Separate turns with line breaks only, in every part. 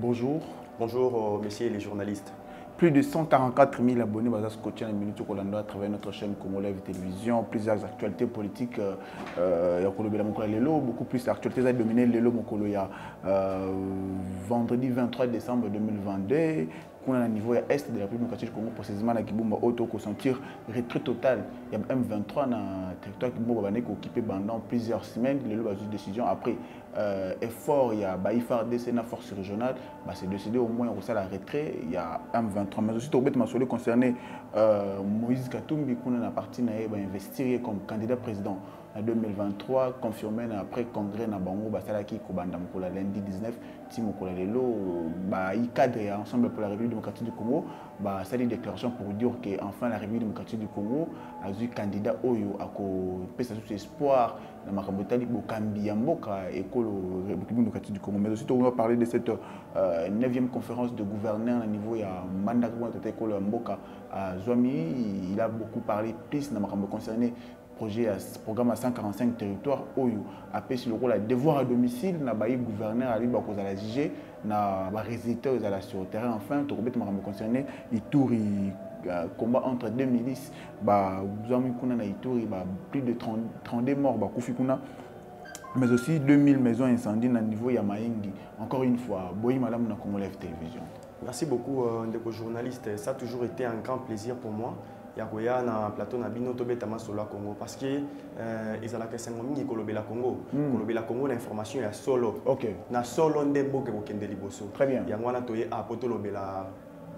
bonjour.
Bonjour, euh, messieurs les journalistes.
Plus de 144 000 abonnés basés scotché en minute Kolando à travers notre chaîne Como Live Télévision. Plusieurs actualités politiques. euh, Euh, Lelo, beaucoup plus d'actualités à dominer Lelo euh, vendredi 23 décembre 2022. kuna na niveau est de la République du Congo précisément na Kibumba oto ko sentir retrait total ya M23 na territoire Kibumba bane ko occupé pendant plusieurs semaines lelo ba décision après euh, effort ya ba IFARDC na force régionale bah c'est décidé au moins ça la retrait il y a M23. Mais aussi tobet masolo concerné euh, Moïse Katumbi kuna na parti na ba investir comme candidat président en 2023 confirmé après congrès na bango basalaki kobanda mokolo lundi 19 ti mokolo lelo ba cadre ya ensemble pour la République démocratique du Congo basali déclaration pour dire que enfin la République démocratique du Congo azwi candidat oyo akopesa susu espoir na makambo bokambi ya mboka ekolo République démocratique du Congo. Mais aussi on va parler de cette euh, 9e conférence de gouverneurs na niveau ya mandaka wana tata ekolo ya mboka azwami il a beaucoup parlé plus na makambo concerné projet programme à 145 territoires oyo apesi lokola devoir à domicile na bayi gouverneur ali bakozala juge na barésultat oyo ezala sur terrain enfin tokobeta makambo concerné ituri uh, combat entre deux milices bazwami kuna na ituri ba plus de 30 32 morts kuna mais aussi 2000 maisons incendies na niveau ya mayengi encore une fois boyi malamu na live télévision
Merci beaucoup, euh, Ndeko journaliste. Ça a toujours été un grand plaisir pour moi. Yakoya na plateau na bino tobetama solo ya congo. Parce que euh, ezalaka esengo mingi kolobela congo.
Mm.
kolobela congo na information ya solo.
Ok.
Na solo nde mboka ekokende liboso.
Très bien.
yango wana toye a po tolobela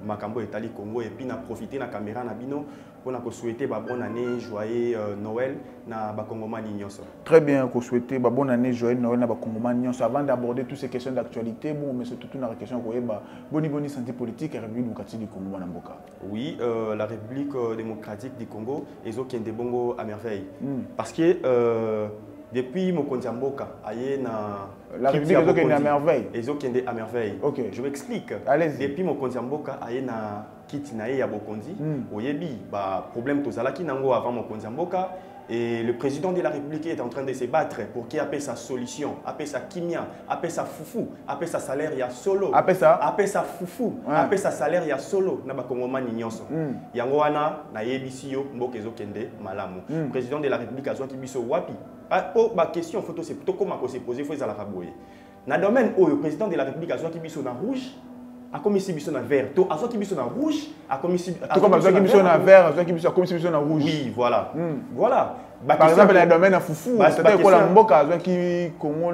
makambo etali congo epuis na profite na caméra na bino mpona kosouhaite babonne année joyeux euh, noël na bakongomani nyonso
Très bien, qu'on souhaite bah, bonne année, Joël Noël, na Congomans. Avant d'aborder toutes ces questions d'actualité, bon, mais surtout une question qu'on bah, boni boni santé politique et République démocratique du Congo, na Mboka.
Oui, euh, la République euh, démocratique du Congo, ont des bongo à merveille.
Mm.
Parce que euh, depuis Mokonzi Mboka, aye na
La République,
ya
qu'une à merveille.
ont à merveille.
Ok.
Je m'explique.
Allez-y.
Depuis Mokonzi Mboka, aye na kiti na ye ya Bokonzi,
Mm.
oyebi ba problème tozalaki nango avant Mokonzi Mboka et le président de la République est en train de se battre pour qu'il appelle sa solution, appelle sa kimia, appelle sa foufou, appelle sa salaire ya solo.
Après ça,
ape sa fufu
Ouais.
ape sa salaire ya solo na bakongomani nyonso
Mm.
yango wana nayebisi yo mboka ezokende malamu
Mm.
président de la république azwaki biso wapi? Ba- po baquestion fo tose- tokóma kose pose fo ezalaka boye na domaine oyo président de la république azwaki biso na rouge akomisi biso na vert. To azwaki biso na rouge akomisi
azwaki biso na vert azwaki biso akomisi biso na rouge.
Oui voilà.
Mm.
voilà.
Ba
par
exemple na domaine ya
fufu
c'est-à-dire
ekola
mboka azwaki congo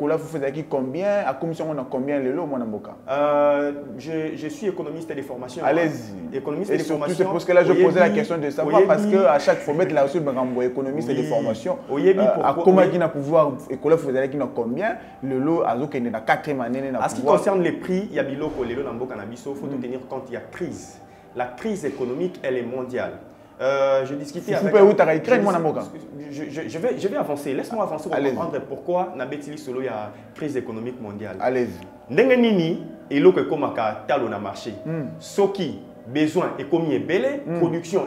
Kola Foufou, Azaki combien, à commission on a combien le lot, moi, na Mboka.
Euh, je, je suis économiste des formations.
Allez-y.
Économiste
Et
des formations.
c'est parce que là, je posais la question de savoir, parce qu'à chaque fois, mettre là aussi, Bagambo, économiste et des formations.
Oyebi,
à comment il a pouvoir, école vous avez combien, le lot, est dans la quatrième année,
En ce qui concerne les prix, il y a Lelo, Namboka, Nabiso, il faut
Mm.
tenir compte, il y a crise. La crise économique, elle est mondiale. Euh, je discutais avec...
peut où t'as écrit,
je-
moi, Namboka
je, je, je vais, je vais avancer, laisse-moi avancer pour comprendre pourquoi Nabetili Solo, il y a crise économique mondiale.
Allez-y.
ndenge nini eloko ekomaka talo na marché
Mm.
soki besoin ekomi ebele
Mm.
production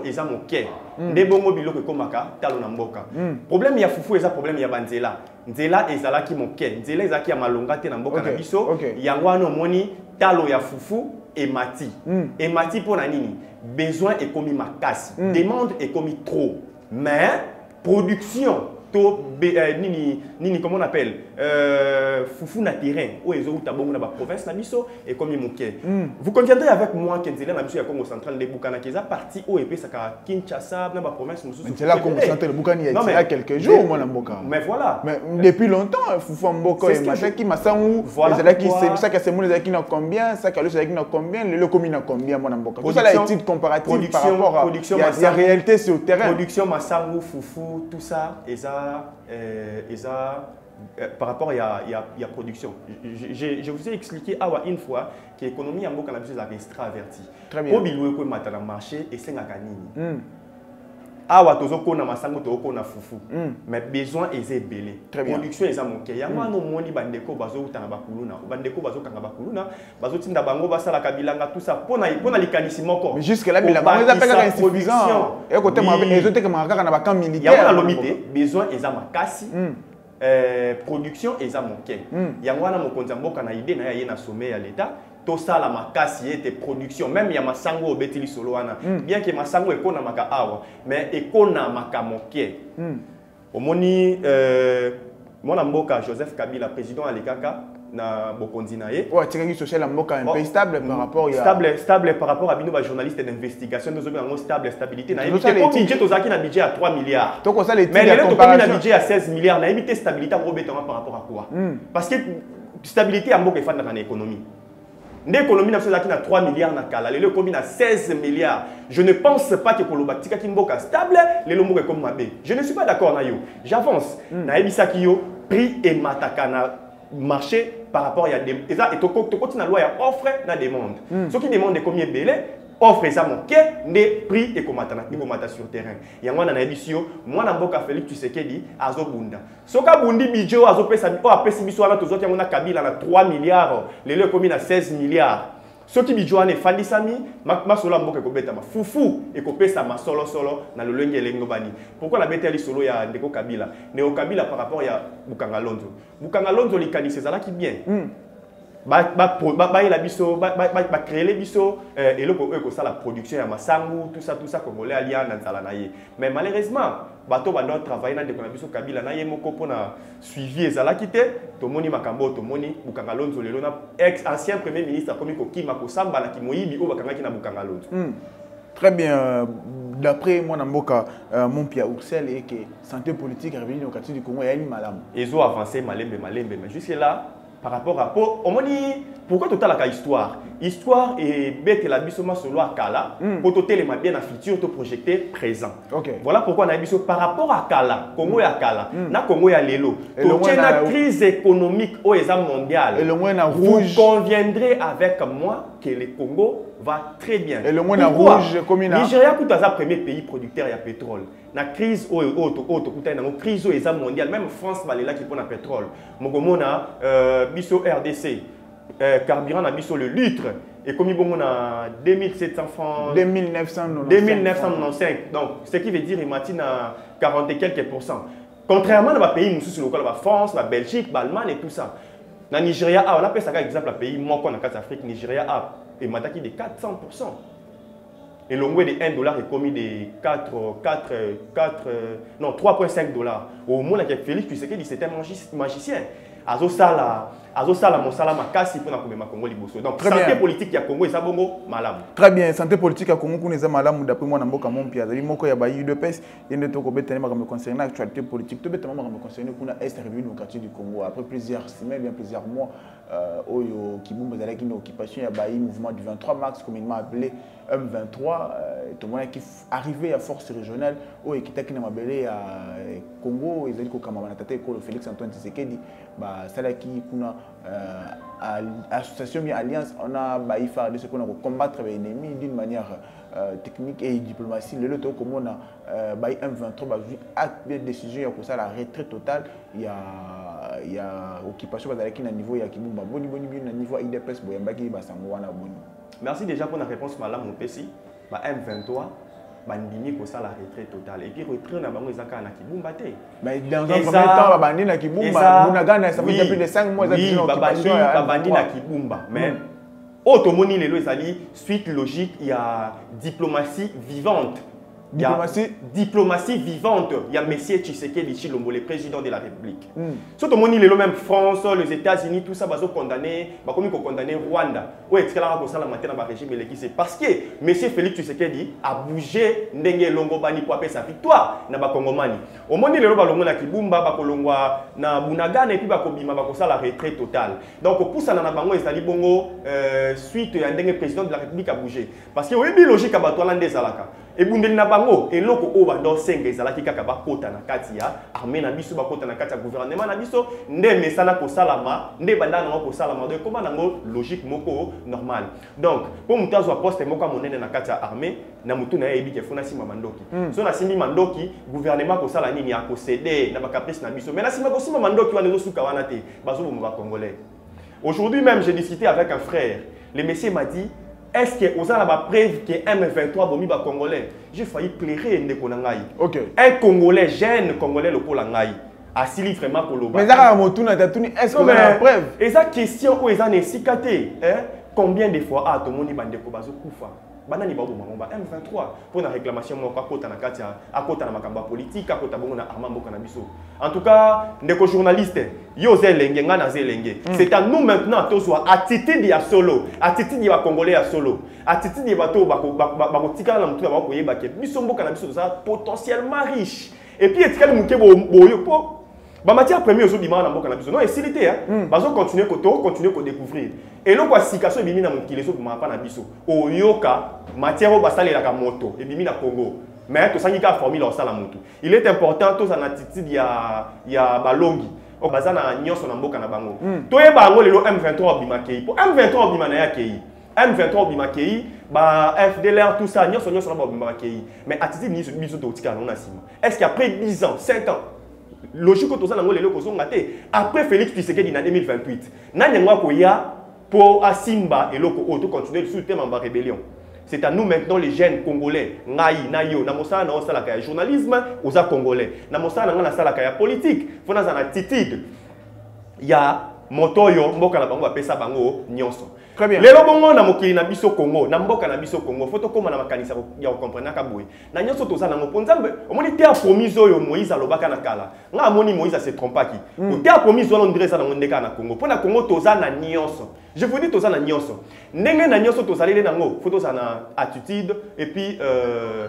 bongo biloko ekomaka talo na mboka
Mm.
problème ya fufu eza problème ya banzela nzela ezalaki moke nzela ezalaki ya malonga te na mboka
Ok,
na biso
ok.
yango wana omoni talo ya fufu emati
Mm.
emati mpo na nini besoin ekomi makasi
Mm.
demande ekomi trop mais production to euh, nini, nini comment on appelle euh, fufu na terrain oyo ezouta bongo na baprovince na biso ekomi moke
Mm.
vous conviendrez avec moi ke nzela na biso ya congo central nde ebukanaki eza parti oyo epesaka kinshasa na baprovince mosusu
Mais c'est là qu'on
ebele.
sentait le boucan il y a quelques jours, moi, na Mboka.
mais voilà
Mais depuis longtemps, Foufou Mboko
C'est
et
que
Masaki, Massangu,
Voilà
Zalaki,
pourquoi-
ça qui c'est mon Zalaki n'a combien, ça qui a le Zalaki n'a combien, le Lokomi n'a combien, moi, Mboka? Tout ça, la étude comparative par rapport à.
production
Il y a- il y a
Massangu.
réalité sur le terrain.
production masangu fufu tout ça eza euh, eza euh, par rapport à ya, ya, ya production je, je, je vous ai expliqué awa une fois que économie ya mboka na biso ezalaka extraverti
Très bien.
mpo biloko emata na marché esengaka nini
Hmm.
Awa tozokona masango tozokona fufu. Mais besoin eza ebele production eza moke yango wana omoni bandeko bazokutana bakuluna bandeko bazokanga bakuluna bazotinda bango basalaka bilanga tout ça. Mpona likanisi moko.
Mpe kaka na bakamp militaire.
Nalobi te besoin eza makasi
Mm.
euh, production eza moke
Mm.
yango wana mokonzi ya mboka na ide na ye aye na sommet ya leta tosala makasi ete production. Même ya masango oyo obeti lisolo wana bien ke masango ekonamaka awa mais ekonamaka moke.
Mm.
omoni euh, mwana mboka joseph kabila président alekaka na bokonzi na ye.
Oyo atikaki social ya mboka un peu stable par rapport ya
stable, stable par rapport à bino bajournaliste d'investigation. Tozobenga yango stable stabilité. Nayebi te po budget tozalaki na budget ya 3 milliards. Mais lelo tokomi na budget ya 16 milliards. Nayebi te stabilité yango obetanga par rapport à quoi? Parce que stabilité ya mboka efandaka na économie nde économie na biso ezalaki na 3 milliards na kala lelo ekomi na 16 milliards. Je ne pense pas ke koloba tikaki mboka stable lelo mboka ekomi mabe. Je ne suis pas d'accord na yo. J'avance. Nayebisaki yo prix emataka na marché par rapport ya et toko- tokoti na loi ya offre na demande. Soki demande ekomi ebele offre eza moke nde prix ekomata na- ekomata sur terrain. Yango wana nayebi si yo mwana mboka félix tshisekedi azobunda. Soki abundi budget oyo azopesa oyo apesi biso wana tozwaki yango na kabila na 3 milliards lelo ekomi na 16 milliards. Soki bijo wana efandisami ma- masolo ya mboka ekobetama fufu ekopesama solosolo na lolenge elenge bani pourkui nabeta lisolo ya ndeko kabila? Ndeko kabila par rapport ya bukanga lonzo bukanga lonzo likanisi ezalaki bien. Ba- bayela biso ba- ba- ba- bacréele biso eloko oyo ekosala production ya masangu tout ça tout ça congolais alia na nzala na ye mais malheureusement bato banda travaille na ndeko na biso kabila na ye moko mpona suivi ezalaki te tomoni makambo oyo tomoni bukanga lonzo lelo na ex ancien premier ministre akomi kokima kosambanaki moyibi oyo bakangaki na bukanga lonzo
Hmm. Très bien. euh, D'après moi, Namboka, euh, mon Pia Oursel et que santé politique est revenue au quartier du Congo, il y a une malade.
ezo avancé malembe malembe mais jusque là par rapport à po omoni pourquoi totalaka histoire? Histoire ebetela biso masolo ya kala mpo totelema bien na futur toprojecte présent.
Ok.
voilà pourquoi nayebi biso par rapport à kala congo ya kala na congo ya lelo totie
na-
crise économique oyo eza mondiale vous conviendrez avec moi que le congo va très bien.
Elongwe na
Pourquoi?
rouge, comme
Nigeria kuta aza premier pays producteur ya pétrole na crise oyo tokutani nango crise eza mondiale même france balelaki mpo na pétrole. Mokomona euh, biso rdc euh, carburant na biso le litre. Ekomi bongo na 2700 francs.
2995.
2995 donc ce qui veut dire emati na 40 et quelques pourcents contrairement na bapays mosusu lokola bafrance babelgique baallemagne et tout ça na nigeria awa napesaka exemple ya pays moko na afrique nigeria a emataki de 400 pourcent elongwe de 1 dollar ekomi de 4, 4, 4 non 3.5 dollars. Omonaki félix tshisekedi c'est un magis- magicien azosala mosala makasi mpona komema congo liboso donc
Très
santé
bien.
politique ya congo eza bongo malamu
Très bien, santé politique à Congo, kuna eza malamu d'après moi Namboka mon Pia. Zali moko ya ba UDPS, yende toko betane makambo concernant actualité politique. Makambo concernant kuna est au quartier du Congo après plusieurs semaines, bien plusieurs mois euh, oyo kibumba zalaki na occupation ya ba mouvement du 23 mars communément appelé M23 euh, to mona ki arrivé à force régionale oyo ekitaki na mabele ya euh, Congo ezali kokamama na tata ekolo Félix Antoine Tshisekedi. Ba salaki kuna euh, association bien alliance on a bayi FARDC qu'on a combattre les ennemis d'une manière technique et diplomatie. Le lot comme on a euh, bayi M23 ba acte de décision ya ko la retraite totale il y a il y a occupation bazalaki na niveau ya kibumba. Boni boni na niveau ya IDPS boyambaki basango wana boni.
Merci déjà pour la réponse malamu opesi ba m23 bandimi kosala retrait total. Et puis retrait na bango eza kaka na kibumba te.
Mais dans un
Eza-
premier temps babandi na kibumba.
eza-
bunagana ça fait
oui,
déjà plus de 5 mois ça
oui,
déjà
babandi
occupation ya
babandi na
M23.
kibumba. Mais oyo tomoni lelo ezali suite logique ya diplomatie vivante. Ya
Diplomatie-
diplomatie vivante. Ya monsieur tshisekedi chilombo le président de la république.
Mm.
so tomoni lelo même france les états-unis tout ça bazokondamne bakomi kokondamne rwanda. Oyo etikalaka kosalama te na barégime eleki se parce que monsieur félix tshisekedi abouge ndenge elongobani mpo apesa victoire na bakongomani omoni lelo balongwe na kibumba bakolongwa na bunagana epuis bakobima bakosala retrait total. Donc kopusana na bango ezali bongo euh, suite ya ndenge président de la république abouge parce que oyebi logique ya bato wana nde ezalaka ebundeli na bango eloko oyo ezalaki kaka bakota na kati ya na biso bakota na kati ya na biso nde emesana kosalama nde banda nango kosalama. Donc ekóma nango logique moko normale. Donc mpo moto azwa poste moko ya monene na kati ya na motu na ye nasimba mandoki. So nasimbi mandoki gouvernement kosala nini? Akosede na bacaprice na biso. Mais nasimba kosimba mandoki wana ezosuka wana te bazoboma bacongolais aujourd'hui même j'ai discuté avec un frère. Le monsieur m'a dit est-ce que oza na bapreuve ke m23 bomi bacongolais j'ai failli plairer ndeko na ngai.
Ok.
Un congolais jeune congolais lokola ngai asili vraiment koloba.
Mais ezaka motuna tatuni est ce que
Non,
oza na
mais
preuve?
eza question oyo eza na esika te hein? combien de fois ah tomoni bandeko bazokufa? Banani baboma ngo ba m23 mpo na réclamation moko akota na kati akota na makambo ya politike akota bongo na arma mboka na biso. En tout cas ndeko journaliste yo oza elenge ngai naza elenge c'est à nous maintenant tozwa attitude ya solo attitude ya bacongolais ya solo attitude ya bato bakotikala na motu na bango koyeba ke. Biso mboka na biso toza potentiellement riche. Et puis etikali moke bo- boyo mpo bamatière premier ozobima wana na mboka na biso. Non esili te bazocontinue tokocontinue kodécouvrir. Eloko ya sika so ebimi na mokili ezobima mpa na biso. Oyoka matière oyo basalelaka moto ebimi na congo. Mais tosangi kaka formule osala motu il est important tozala na attitude ya, ya balongi. Oyo baza na nyonso na mboka na bango. Toyeba yango lelo m23 obima kei mpo m23 obima na ye akei M23 obima kei ba FDLR tout ça nyonso nyonso na babima kei mais attitude biso totikala nango na nsima est ce qu'après 10 ans 5 ans? Logique oyo toza nango lelo kozonga te après félix tshisekedi na 2028 nani yango akoya mpo asimba eloko oyo tocontinue lisusu te mamba rébellion? C'est à nous maintenant les jeunes congolais ngai na yo na na osalaka ya journalisme oza congolais. Na mosala na ngai nasalaka ya politique. Fo na attitude ya moto oyo mboka na bango bapesa bango nyonso.
Très bien.
lelo bongo na mokili na biso congo na mboka na biso congo fo tokóma na makanisi ya ko- ya kokomprenaka boye. Na nyonso toza nango mpo nzambe omoni te ya promise oyo moïse alobaka na kala. Nga amoni moïse ase trompaki. Te ya promise wana ondire eza nango nde kaka na congo. Mpo na toza na nyonso. Je vous dis toza na nyonso. Ndenge na nyonso tozaleli nango fo tozala na attitude et puis euh,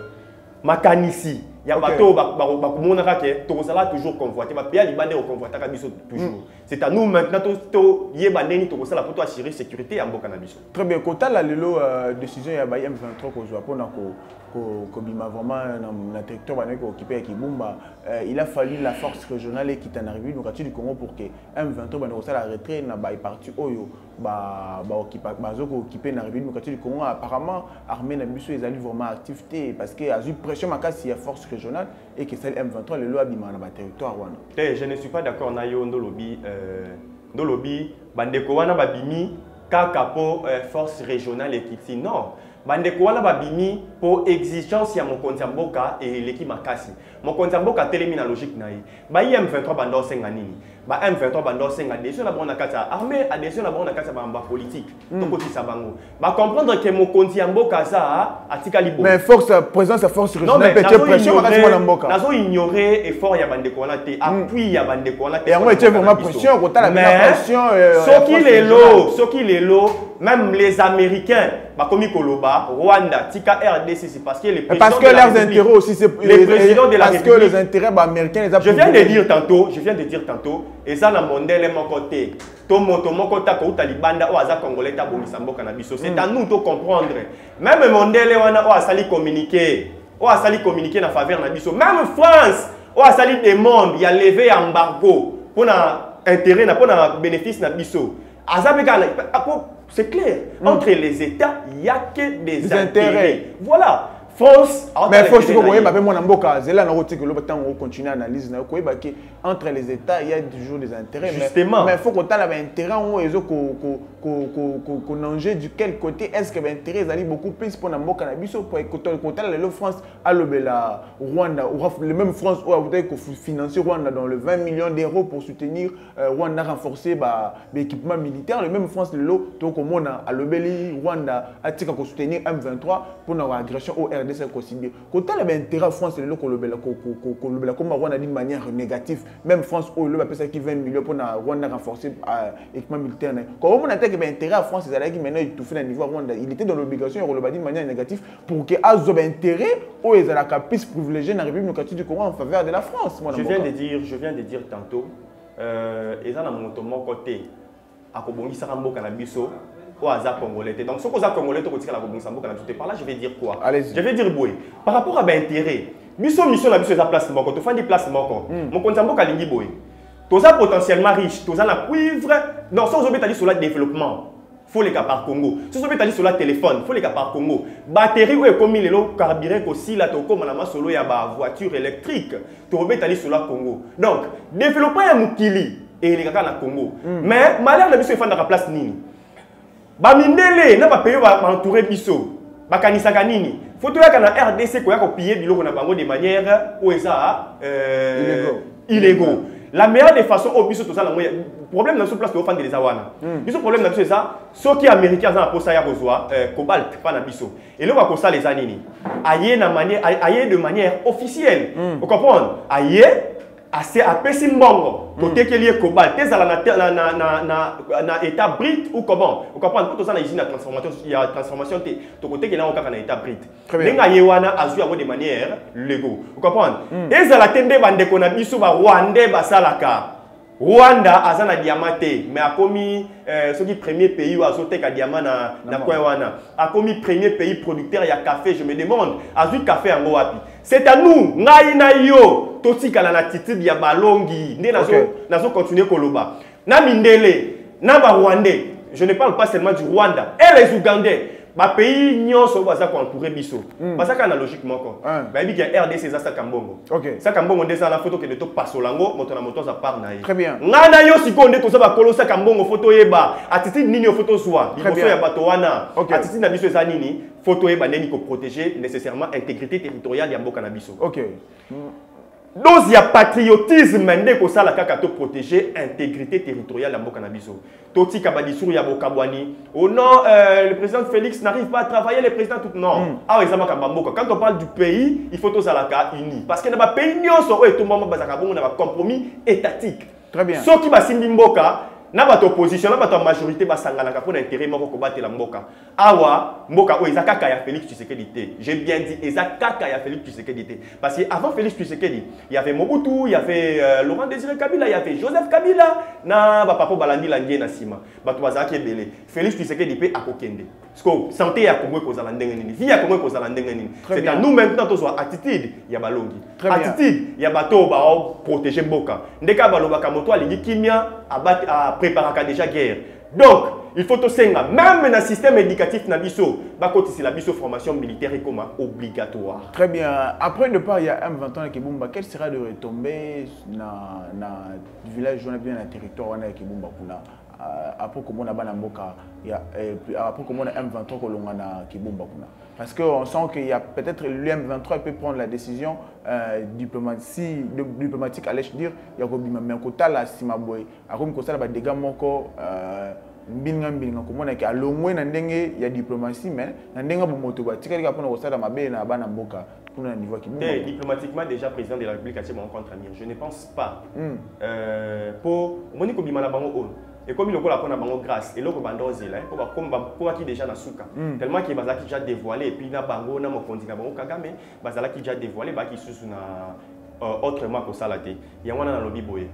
makanisi ya
Ok.
bato oyo bak- bak- bakomonaka ke tokozala toujours convoité bapeya libanda ekoconvoitaka biso toujours c'est à nous maintenant to- toyeba ndeni tokosala mpo toassurer sécurité ya mboka na biso
Très bien. Kotala lelo euh, décision ya ba M23 kozwa pona ko ko kobima vraiment na, territoire bana ko occuper ya Kibumba. Euh, il a fallu la force régionale République démocratique du Congo pour que M23 bana kosala retrait na ba parti oyo du Congo apparemment armée na biso ezali vraiment activité parce que a eu pression makasi ya force régionale et que celle M23 lelo abima na ba territoire wana.
te je ne suis pas d'accord na yo ndolobi euh, ndolobi bandeko wana babimi kaka mpo euh, force régionale ekiti non bandeko wana babimi mpo exigence ya mokonzi ya mboka eleki makasi. Mokonzi ya mboka atelemi na logique na ye. Bayi m23 banda osenga nini? Ba m23 banda osenga adhesion na bango na kati ya armée adhesion na bango na kati ya bamba politique. Tokotisa bango. Bacomprendre ke mokonzi ya mboka aza atikali boye
Mais force présence ya force
Non,
régionale
mais
peut être pression makasi mwana mboka.
nazo ignore effort ya bandeko wana te appui ya bandeko wana te
yango etie vraiment pression kotala bina
Mais,
pression euh, force
lelo soki lelo même les américains bakomi koloba rwanda tika rdc c'est parce que les présidents
parce que
de la
leurs intérêts aussi, c'est
les présidents de la
parce que
République
les intérêts bah, américains, les
je viens de dire tantôt je viens de dire tantôt eza na mondele moko te to moto moko ta kouta libanda oyo aza congolais tabongisa mboka na biso c'est à nous to comprendre. Même mondele wana oyo asali communiqué. Oyo asali communiqué na faveur na biso même france oyo asali demande ya leve ya embargo mpona intérêt na mpona bénéfice na biso aza na- ah, po- c'est clair. Entre les états il y a que des
Des
intérêts.
intérêts.
voilà france
mais
intérêt
siko
na ye.
koyeba mpe mwana mboka zela nango tika loba ntango ocontinue analyse na yo koyeba ke entre les états il y a toujours des intérêts mais-
Justement.
mais faut kotala baintérêt yango ezo ko- ko- ko- ko- ko- konanger du quel côté est ce que baintérêt ezali beaucoup plus mpona mboka na biso kotala lelo france alobela rwanda le même france oyo akotaki kofinancer rwanda dans le 20 millions d'euros pour soutenir euh, rwanda renforcer ba- baéquipement militaire le même france lelo tokomona alobeli rwanda atika kosoutenir m23 mpona baagression oyo rdc considère kotala baintérêt ya france lelo kolobela ko- ko- ko- kolobela koma rwanda d'une manière négative même france oyo lelo bapesaki 20 millions mpona rwanda renforcer euh, équipement militaire ye komona teke baintérêt ya france ezalaki maintenant étouffé na niveau ya rwanda il était dans l'obligation koloba d'une manière négative pour ke azwa baintérêt oyo ezalaka plus privilégié na république démocratique du congo en faveur de la france
je viens de dire je viens de dire tantôt euh, eza na moto moko te akobongisaka mboka oyo aza congolais. Donc soki oza congolais na biso te par là je vais dire quoi? Je vais dire boye par rapport à baintérêt biso mission na biso eza place moko. Tofandi place moko. Mokonzi ya mboka alingi boye toza potentiellement riche toza na cuivre. Donc soki ozobeta lisola développement. Faut leka par congo. Soki ozobeta lisola téléphone. Faut leka par congo. Batterie oyo ekomi lelo carburant kosila tokóma na masolo ya bavoiture électrique. Tokobeta lisola congo. Donc développement ya mokili elekaka na congo. Mais malheur na biso efandaka place nini bamindele na bapays oyo baentouré biso. Bakanisaka nini? Fo toyaka na rdc koya kopille biloko na bango de manière oyo eza euh,
Illégaux.
la meilleure des façons oyo biso tozala yango problème na biso place toofandela eza wana. Biso problème na biso eza soki américain aza na posa ya kozwa euh, cobalt mpa na biso. Eloko akosala eza nini? Aye na manière aye de manière officielle. Ocomprendre aye ase apesi mbongo. Totekeli ye cobalt. Ezala na, te- na, na, na, na, na état brut ou comment? Ocomprendre po toza na usine ya transformation, te tokotekeli yango kaka na état
bien.
ndenge aye wana azwi yango de manière lego. Ocomprendre ezala te nde bandeko na biso barwandais basalaka rwanda aza na diama te mais akomi euh, soki premier pays oyo azoteka diama na, na coin wana akomi premier pays producteur ya café je me demande azwi café yango wapi? C'est à nous ngai na yo totikala na titide ya balongi nde nazo,
Ok.
nazo koloba. Na mindele na barwandais je ne parle pas seulement du rwanda et les ougandais bapays nyonso oyo baza koentoure biso baza kaka na logique moko. Bayebi ke rdc eza saka mbongo saka mbongo nde eza na fo tokende topasola yango moto na moto aza part na ye. Ngai na yo sikoyo nde toza bakolo saka mbongo fo toyeba attitude nini oyo fo tozwa liboso ya bato wana. Attitude na biso eza nini? Fo toyeba ndeni koprotege nécessairement intégrité territoriale ya mboka na biso dose ya patriotisme nde kosala kaka toprotege intégrité territoriale ya mboka na biso. Totika badiscours ya bokabwani. Oh non euh, le président félix n'arrive pas à travailler le président tout non. Awa eza makambo ya mboka quand on parle du pays il faut tozalaka uni parce que na bapays nyonso oyo etumbama bazalaka bongo na bacompromis étatique.
Très bien.
soki basimbi mboka na bato opposition na bato ya majorité basanganaka mpona intérêt moko kobatela mboka. Awa mboka oyo eza kaka ya félix tshisekedi te. J'ai bien dit eza kaka ya félix tshisekedi te. Parce que avant félix tshisekedi il y avait mobutu il y avait euh, laurent désiré kabila il y avait joseph kabila. Na bapapa balandilandi ye na nsima bato bazalaki ebele. Félix tshisekedi mpe akokende. Parceque santé ya congo ekozala ndenge nini? Vie ya congo ekozala ndenge nini? C'est à nous maintenant tozwa attitude ya balongi. Attitude ya bato oyo baoprotege mboka. Ndenge balobaka moto alingi kimia abati- apréparaka déjà guerre donc il faut tosenga même na système éducatif na biso biso formation militaire ekoma obligatoire
Très bien. Après le départ, il y a M20 ans à Kibumba. Quelle sera de retombée na na village bien na territoire a Kibumba après comment on a bana mboka euh, puis après comment on a M23 kolonga na Kibumba kuna. Parce que on sent qu'il y a peut-être le M23 peut prendre la décision euh, diplomatie diplomatique dire il y a mais kosala ba dégâts euh, komona ke alongwe na ndenge ya diplomatie mais na ndenge bomoto batikali kaka mpona kosala mabe na bana mboka mpona na niveau ya kibumba.
Te diplomatiquement déjà président de la république atie bango contre amir je ne pense pas.
Mm.
Euh, mpo omoni kobima na bango oyo ekomi lokola mpo na bango grâce. Eloko banda ozela mpo bakomaki déjà na suka.
Mm.
tellement ke bazalaki déjà dévoilé epuis na bango na mokonzi na bango bazalaki déjà dévoilé bayaki lisusu na euh, autrement kosala te yango wana nalobi boye.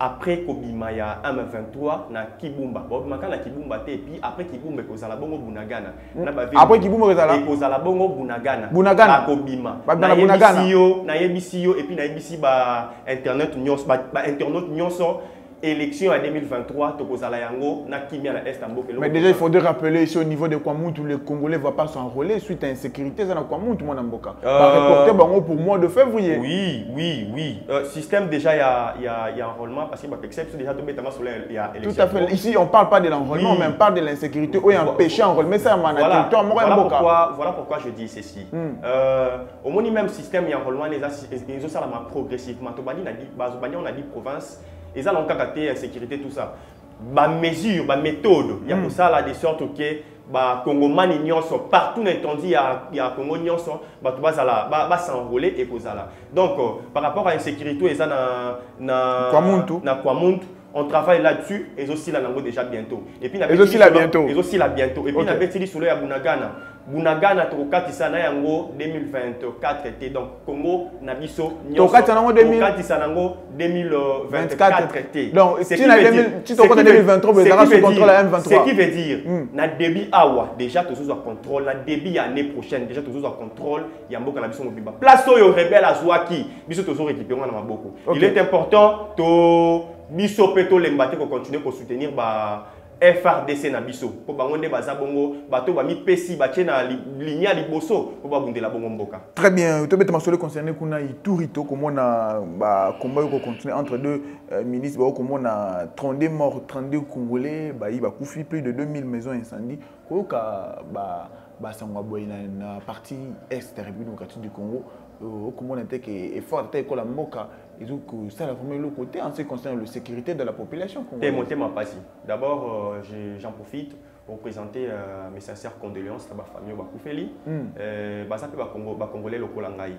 Après kobima ya m23 na kibumba. Bobimaka na kibumba te epuis après kibumba ekozala bongo bunagana. Na baville-
Après Kibumba ekozala?
ekozala bongo bunagana.
Bunagana?
bakobima nayebisi yo nayebisi yo epuis nayebisi ba internet nyonso ba ba internaute nyonso élection ya 2023 tokozala yango na kimia na est ya mboka
Mais déjà, il faudrait rappeler ici au niveau de Kwamoutou, les Congolais ne vont pas s'enrôler suite à l'insécurité. C'est dans Kwamoutou, mon Mboka.
Euh,
Par reporter pour mois de février.
Oui, oui, oui. Euh, système déjà, il y a, il y, a, il y a enrôlement parce que bah, exception déjà tombé tellement sur il y a
Tout à fait. Ici, on ne parle pas de l'enrôlement,
Oui.
mais on parle de l'insécurité. Oui, un
Voilà.
péché enrôlement. Mais ça, on a
Voilà, voilà,
Mboka.
pourquoi, voilà pourquoi je dis ceci.
Hmm.
Euh, au moins, même système, il y a enrôlement, les va progressivement. A on a dit province, ils ont encore insécurité, tout ça. Ba mesure, ba méthode, il y a pour ça là de sorte que ba Congomani nyonso partout n'entendu il y a il y a Congo nyonso ba tout bazala ba ba s'enrôler et kozala. Donc euh, par rapport à l'insécurité ils na na
Kwamuntu.
na Kwamuntu on travaille là-dessus et aussi là déjà bientôt. Et puis
Et aussi là bientôt.
Et aussi là bientôt. Et puis
Ok.
na betili ya bunagana bunagana tokokatisa na yango 2024 te. Donc congo na biso
Tokokatisa nango 2000
tokokatisa nango 2024 te.
Donc, si na
veut
2000
dire-
si
ce
tokota
qui veut-
2023,
ce
ezalaka
qui
sous contrôle ya M23.
ce qui veut dire
Mm.
na début awa déjà tozozwa contrôle. Na début ya année prochaine déjà tozozwa contrôle. Ya mboka na biso mobimba. Place oyo rebelle azwaki biso tozorécupérer ngo na maboko.
Ok.
il est important to biso mpe tolemba te kocontinue kosoutenir ba frdc na biso. Mpo bango baza bongo bato batie na babundela bongo mboka.
Très bien. concerné kuna entre deux euh, ministres bao komona 32 morts 32 congolais bayi bakufi plus de 2000 maisons incendie koyoka ba- boye na, na partie est république démocratique du congo. Euh, okomona te ke effort ezokosala vraimen eloko te en ce qui concerne le sécurité de la population
te
congolaise.
motema pasi d'abord euh, j'en profite pour présenter euh, mes sincères condoléances na bafamille oyo bakufeli
Mm.
Euh, baza mpe bakongo- bakongolais lokola ngai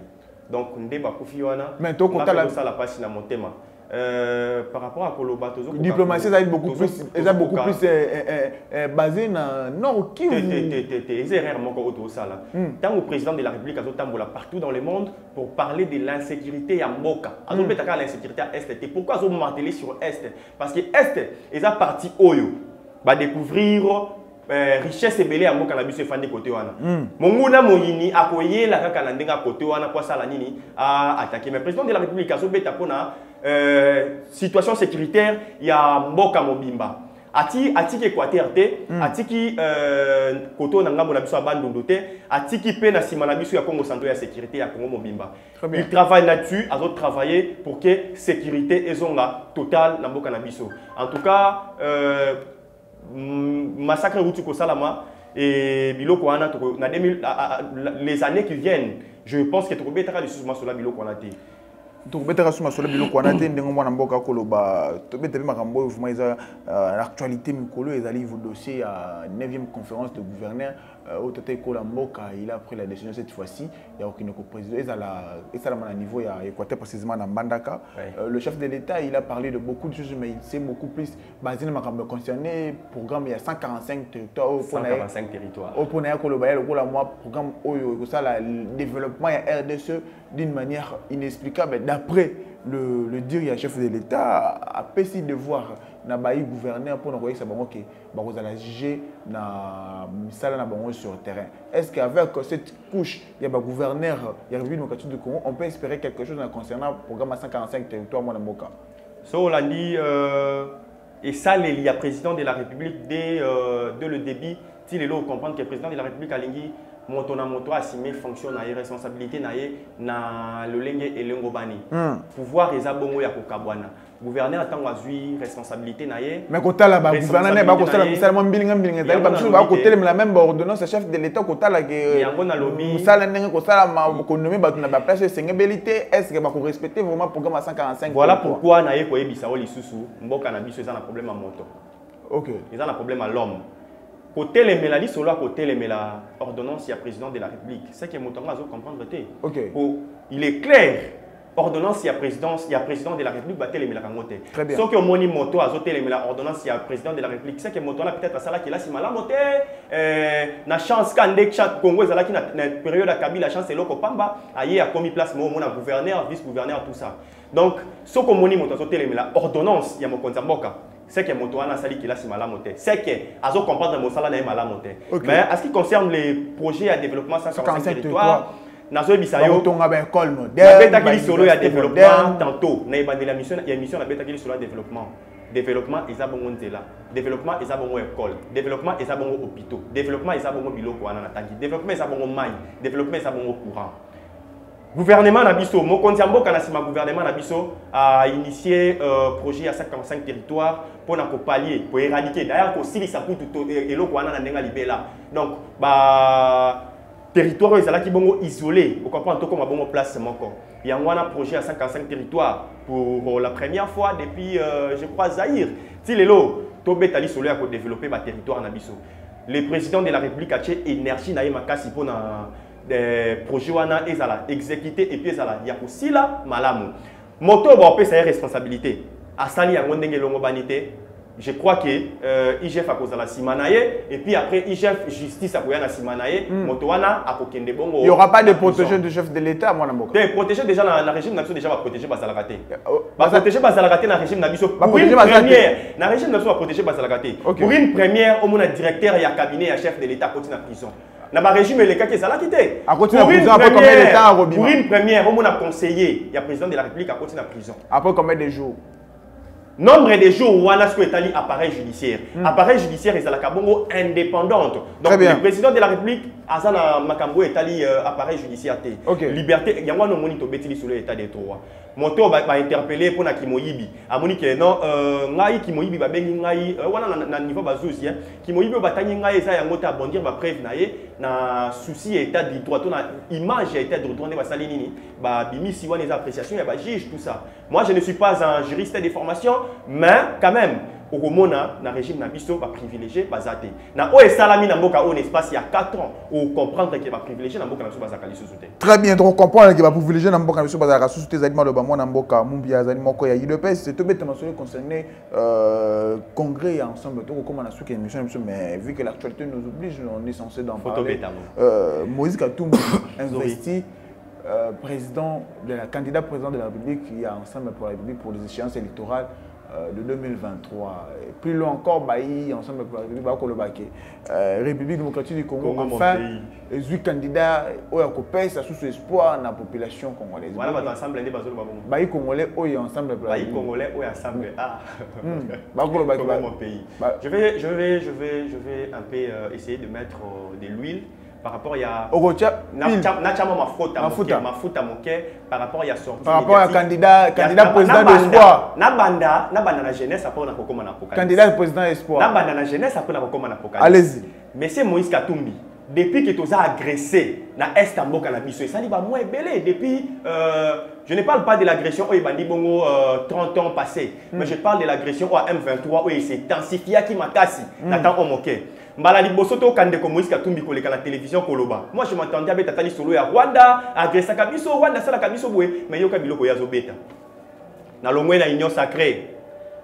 donc nde bakufi wana
Mais tokotala-
osala mpasi na motema Euh, par rapport à koloba
diplomatie ezali beaucoup plus eza beaucoup plus euh, euh, basé na nord
te- te-
kivu
te- te- te eza erreur moko oyo tozosala
Mm.
ntango président de la république azotambola partout dans le monde pour parler de l'insécurité ya mboka azobeta kaka l'insécurité ya este te pourquoi azomartele sur este parce que este eza parti oyo. Badécouvrir euh, richesse ebele ya mboka na biso efandi kote wana
Mm.
monguna moyini akoyela kaka na ndenge akote wana po asala nini aatake mais président de la république azobeta mpona euh, situation sécuritaire ya mboka mobimba. Ati atiki équateur te atiki euh, kote oyo na ngambo na biso ya bandundu te atiki mpe na nsima na biso ya congo central ya sécurité ya congo mobimba. Il travaille là-dessus azotravailler pour que sécurité ezonga totale na mboka na biso. En tout cas euh, mm, massacre euti kosalama et biloko wana na 2000 a- a- a- les années qui viennent je pense que tokobetaka lisusu masola biloko wana te
tokobetaka so masolo biloko wana te ndenge mwana mboka akoloba tobeta mpe makambo oyo vraimen eza euh, actualité mikolo oyo ezali vo dossier ya 9e conférence de gouverneur euh, oyo tata ekola mboka. Il a pris la décision cette fois-ci. Ya kokende koprésident ezala esalama na niveau ya équateur précisément na mbandaka.
Ouais.
Euh, le chef de l'état il a parlé de beaucoup de choses mais il s'est beaucoup plus. Basé na makambo concerné. Programme ya 145 territoire oyo mpona ye
145 territoires.
Oyo mpona ya koloba ye lokola mwa programme oyo ekosala développement ya rdce d'une manière inexplicable. D'après le, le ya chef de l'état apesi devoir na bayi gouverneur mpona koyebisa bango ke bakozala juge na misala na bango sur terrain. Est ce que avec cette couche ya bagouverneur ya république démocratique du congo on peut espérer quelque chose na concernant programme ya 145 territoire mwana mboka
so olandi euh, esaleli ya président de la république dès, euh, dès le début. Ti lelo ocomprendre que président de la république alingi moto na moto asime fonction na ye responsabilité na ye na lolenge elengo bani.
Hmm.
pouvoir eza bongo ya kokabwana. Gouverneur ntango azwi responsabilité na ye
mais kotala bagouverneur ne bakosala misala mwa mbilinga mbilinga. Ezali
te.
bakotelemela même baordonnance chef de l'état kotala ke
Yango nalobi.
mosala ndenge kosalama konome bato na baplace esengebeli te. Est ce que bakorespecte vraiment programme ya 145
voilà pourquoi na ye koyebisa o lisusu mboka na biso eza na problème ya moto.
Ok.
Eza na problème ya l'homme kotelemela lisolo ya kotelemela ordonnance ya président de la république. C'est que moto yango azocomprendre te
Ok.
Po- il est clair. Ordonnance ya présidence ya président de la république batelemelaka yango te
Très bien.
soki omoni moto azotelemela ordonnance ya président de la république. C'est que moto wana peut-être asalaki elasi malamu te eh, na chance ka nde congo ezalaki na, na période ya kabila chance eloko pamba. Aye akomi place mo omona gouverneur vice gouverneur tout ça. Donc soki omoni moto azotelemela ordonnance ya mokonzi ya mboka c'est que moto wana asali kelasi malamu te c'est que azocomprendre mosala na ye malamu te mais en ce qui concerne les projets ya développement 145
145
territoire nazoyebisa yo
bakotonga baécole
nabetaki lisolo ya développement tantôt. Na ebandeli ya mission ya émission nabetaki lisolo ya développement. Développement eza bongo nzela développement eza bongo école développement eza bongo hôpitaux développement eza bongo biloko wana na tangi. Développement eza bongo mai développement eza bongo courant gouvernement na biso mokonzi ya mboka na nsima gouvernement na biso ainitié euh, projet ya 55 territoire mpona kopallier koéradiquer d'ailleurs kosilisa kutu e- eloko wana na ndenge libela. Donc ba territoire oyo ezalaki bongo isolé ocomprendre tokoma bongo place moko. Yango wana projet ya 55 territoire pour la première fois depuis euh, je crois zaïr ti lelo tobeta lisolo ya kodéveloppe baterritoire na biso. Le président de la république atie énergie na ye makasi projet wana ezala exécuté et puis ezala ya kosila malamu. Moto oyo baopesa ye responsabilité. Asali yango ndenge elongo bani te je crois que euh, igf akozala nsima na ye et puis après igf justice akoya na nsima na ye moto wana akokende bongo
Il n'y aura pas de
na
protégé du chef de l'État, moi, Namboka.
te protéger déjà na, na régime na biso déjà baprotéger bazalaka te
Oh, baza-
baprotéger bazalaka te na régime na biso pour une première. Na régime na biso baprotéger bazalaka te
Ok.
pour une première omona directeur ya cabinet ya chef de l'état akoti na prison na barégime elekaki ezalaki te
Akoti na
Pour une
prison, après combien de temps
pour une première omona conseiller ya président de la république akoti na prison.
Après combien de jours?
Nombre de jours wana soki etali appareil judiciaire. Appareil judiciaire ezalaka bongo indépendante.
Très
donc
bien.
le président de la république aza na makambo oyo etali euh, appareil judiciaire. Liberté yango wana omoni tobeti lisolo ya état de droit moto ba- bainterpele mpo na kimoyibi. Amoni ke non euh, ngai kimoyibi babengi ngai euh, wana na, niveau bazuzi eh. kimoyibi oyo batangi ngai eza yango te abondir bapreuve na ye na souci ya état de droit to na image ya état de droit nde basali nini. Babimisi wana eza appréciation ya bajuge tout ça. Moi je ne suis pas un juriste de formation mais quand même okomona na régime na biso baprivilégié baza te na oyo esalami na mboka na espace ya 4 ans okomprendre ke baprivilégié na mboka na biso bazalaka lisusu te
Très bien, donc comprendre que va privilégier na mboka biso bazalaka susu te ezali maloba mwana mboka mumbi azali moko ya UDPS tobeta masolo concerné euh, congrès ensemble tokokoma na suki ya émission na biso mais vu que l'actualité nous oblige on est censé d'en parler euh, Moïse Katumbi investi euh, président de la candidat président de la République qui a ensemble pour la République pour les échéances électorales euh, de 2023 et plus loin encore bailli ensemble pour la République bakolobake euh, République démocratique du Congo, enfin
pays.
ezwi candidat oyo akopesa susu espoir na population congolaise.
Wana bato ensemble bongo
bayi congolais oyo ensemble la République.
congolais oyo ensemble. Ah.
Hmm. bakoloba
Congo, mon pays.
Bah.
je vais je vais je vais je vais un peu euh, essayer de mettre euh, de l'huile par rapport ya
okotia
nachama mafuta
Mafuta.
mafuta moke par rapport ya sortie
par rapport candidat
Ya-
candidat
na-
président
na banda-
d'espoir
na banda na banda na jeunesse apres na kokoma na apocalypse
candidat président
na
espoir.
Banda na jeunesse apres na kokoma na apocalypse
allez-y.
Monsieur moïse katumbi depuis que toza agressé na est ya mboka na biso esali bamwa ebele depuis euh, je ne parle pas de l'agression oyo ebandi bongo euh, 30 ans passé mais je parle de l'agression oyo ya m23 oyo esintensifiaki makasi na temps oyo moke mbala liboso toyoka ndeko moïse katumbi koleka na télévision koloba. Moi je m'attendais abeta tali solo ya rwanda agressaka biso rwanda asalaka biso boye mais yoka biloko oyo azobeta. Nalongwe na union sacrée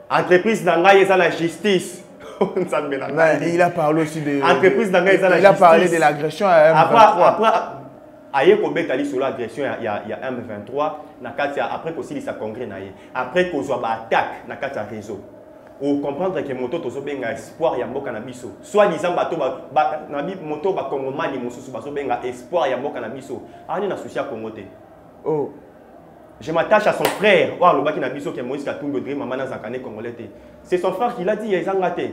entreprise na ngai eza na justice. Nzambe na ngai.
Mais il a parlé aussi de
Entreprise na ngai eza na
il a parlé
justice.
de l'agression à
après
M23
après aye kobeta lisolo agression ya, ya, ya m23 na kati ya après kosilisa congrès na ye. Après kozwa baattaque na kati ya réseau ocomprendre ke moto tozobenga espoir ya mboka na biso. Soit disant bato moto bakongomani mosusu bazobenga espoir ya mboka na biso. Ani na susi ya congo te?
Oh.
Je m'attache à son frère. Oyo alobaki na biso ke moïse katumbi odrie mama nazalaka ne congolais te. C'est son frère qui l'a dit ezanga te.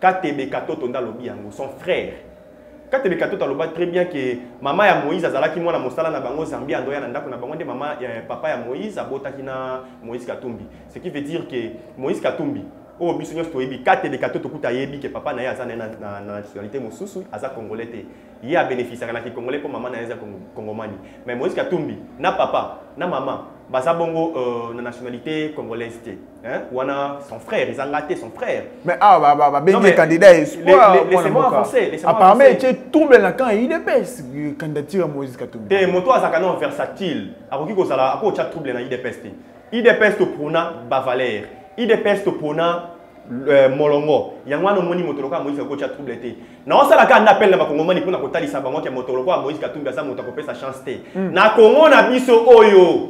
Katebe katoto nde alobi yango son frère. Katebe katoto aloba très bien ke mama ya moïse azalaki mwana mosala na bango zambi andoya na ndako na bango nde mama ya papa ya moïse abotaki na moïse katumbi. Ce qui veut dire ke moïse katumbi oyo biso nyonso toyebi. Katebe katoto kuta ayebi ke papa na ye aza na ye na, na, na nationalité mosusu aza congolais te. Ye abénéficiaka na kikongolais mpo mama na ye aza congomani. Mais moïse katumbi na papa na mama baza bongo euh, na nationalité congolaise te hein? wana son frère ezanga te son frère.
Mais ah bah bah bah
Non,
bengi
mais
candidat espoir
les- les-
mwana
laissez-moi
mboka.
avancer, laissez-moi
apparemment
avancer.
etie ya UDPS candidature ya Moïse Katumbi.
Te moto azalaka non versatile. Akoki kozala akotya trouble na idps te idps topona bavaler idps topona euh, molongo. Yango wana omoni moto lokola moïse akotya trouble te. Naosalaka nda appel na bakongomani mpona kotalisa bango ke moto lokola moïse katumbi aza moto akopesa chance te. Na kongo na biso oyo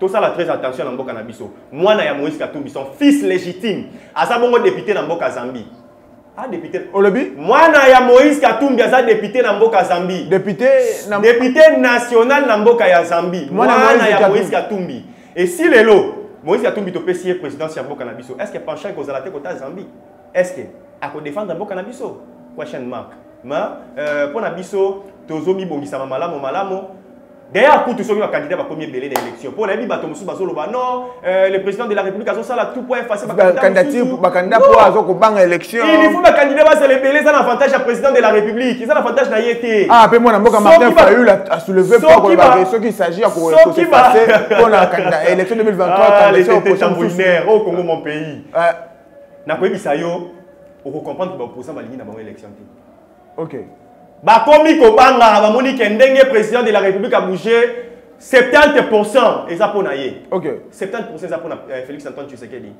tosala très attention na mboka na biso. Mwana ya moïse katumbi son fils légitime aza bongo député na mboka zambi a député
olobi?
mwana ya moïse katumbi aza député na mboka zambi
député na
député national na mboka ya zambi
Mwana
mwana
Moïse
ya moïse katumbi. Esi lelo moïse katumbi topesi ye présidence est ce que penchant ekozala te kota zambi est ce que akodéfendre mboka na biso question mark. Ma euh, mpo na biso tozomibongisama malamu malamu d'ailleurs kutu soki bakandidat bakomi ebele na élection mpo nayebi bato mosusu bazoloba non euh, le président de la république azosala tout po efface
candidature bakandidat po aza kobanga élection.
Il faut bakandidat bazala ebele eza na avantage ya président de la république. Eza na avantage na ye te
ah mpe mwana mboka martin fayul a soulevé
Soki
po koloba
ba-
ke soki il s'agit
ba-
kosepase mpona candidat élection 2023
Ah, les tambouinaires au Congo mon pays.
Ah,
nakoyebisa yo okocomprendre ke baopposant balingi na bango élection te.
Ok
bakomi kobanga bamoni ke ndenge président de la république abouge 70 eza mpo na ye
ok.
70% eza mpo na euh, félix antoine tshisekedi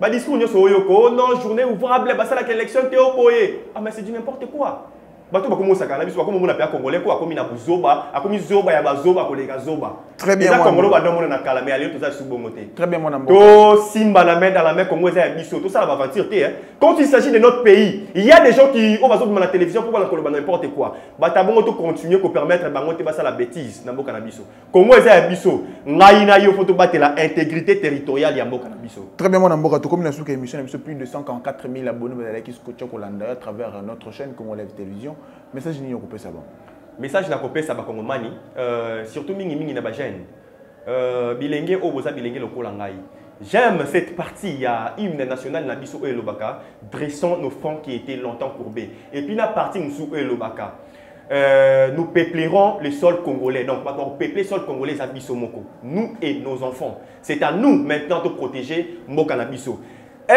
badiscours nyonso oyo ko non journée ouvrable basalaka élection te oboye. Ah mais c'est du n'importe quoi bato bakomosaka na biso bakomomona mpe akongolais ko akomi na bozoba akomi zoba ya bazoba koleka zoba
Très bien,
eza
mwana
kongolo
mboka.
badomona na kala mais alio toza lisusu bongo te
Très bien, mon amour.
tosimba la main dans la main congo eza ya biso tosala baventure te hein. quand il s'agit de notre pays il y a des gens qui oyo bazobima na télévision mpo bana koloba n'importe quoi bata bongo tocontinue kopermettre bango te basala bêtise na mboka na biso congo eza ya biso ngai na yo fo tobatela intégrité territoriale ya mboka na biso
Très bien, mon amour. Tout comme la souka émission, nous sommes plus de 144 000 abonnés vous allez qui scotchent Kolanda à travers notre chaîne comme on lève télévision. Message ni coupé ça bon.
message na kopesa bakongomani euh, surtout mingimingi na bagene euh, bilenge oyo boza bilenge lokola ngai. J'aime cette partie ya hymne national na biso oyo elobaka dressons nos fronts qui étaient longtemps courbés. Et puis na partie mosusu oyo elobaka. Euh, nous peuplerons le sol congolais. Donc bato peupler sol congolais biso moko. Nous et nos enfants. C'est à nous maintenant de protéger mboka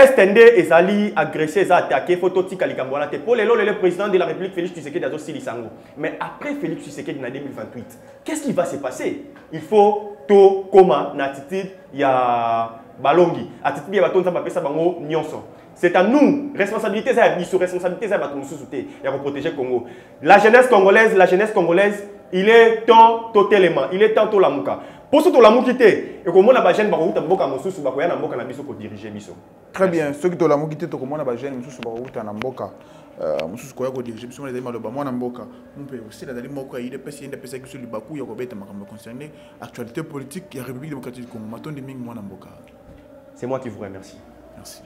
este nde ezali agressé eza attaqué? Fo totika likambo wana te mpo lelo président de la république félix tshisekedi azosilisa yango mais après félix tshisekedi na 2028 qu'est-ce qui va se passer? Il faut tokóma na attitude ya balongi. Attitude ya bato nzambe apesa bango nyonso. C'est à nous. Responsabilité eza ya biso. Responsabilité eza ya bato mosusu te ya koprotéger congo. La jeunesse congolaise la jeunesse congolaise il est temps totelema il est temps tolamuka mposo tolamuki te ekomona bajeune bakouta mboka mosusu bakoya na mboka na biso kodirige biso
Très bien. Ceux qui ont la moquité, tout comme on a besoin, nous sommes au Tanamboka. Nous sommes quoi diriger, nous sommes les maloba, moi Namboka. Mon père aussi, la dali moko, il est passé, il est passé sur le Bakou, il y a quoi ma concerné. Actualité politique, il y a République démocratique du Congo.
C'est moi qui vous remercie
Merci.